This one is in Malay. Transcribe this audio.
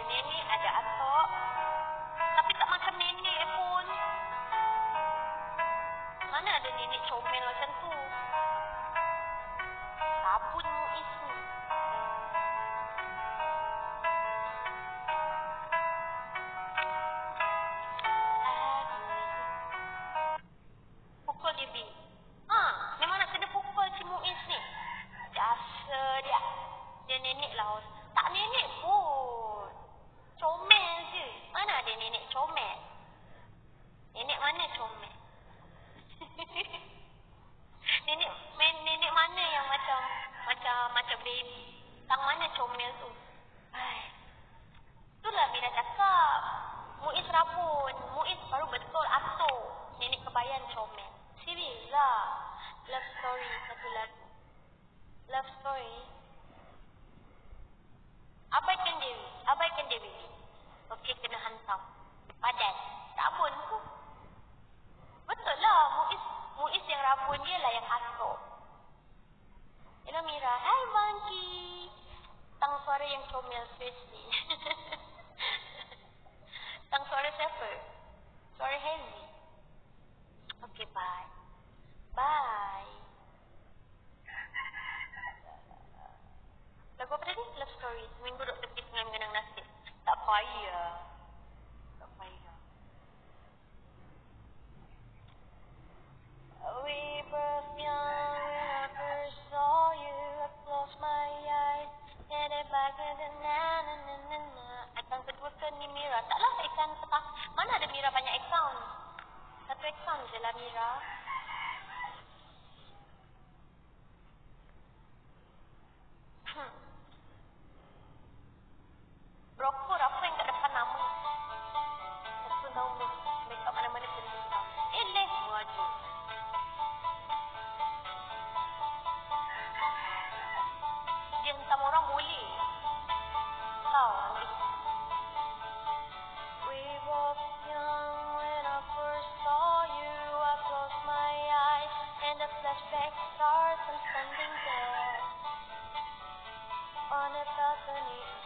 Ada nenek, ada comel tu? Ai. Itulah Mira cakap. Muiz rabun. Muiz baru betul atuk. Nenek kebayan comel. Serius lah. Love story satu lagu. Love story. Abaikan Dewi. Abaikan Dewi. Okey, kena hantam. Padan. Rabun tu. Betul Seminggu duduk tepi sungai mengenang nasib. Tak payah. Tak payah. We both young I first saw you. I closed my eyes. Get it to the na na na na na. Account kedua ke ni Mira? Taklah account petang. Mana ada Mira banyak account? Satu account je lah Mira. Starts. I'm standing there on a balcony